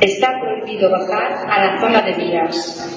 Está prohibido bajar a la zona de vías.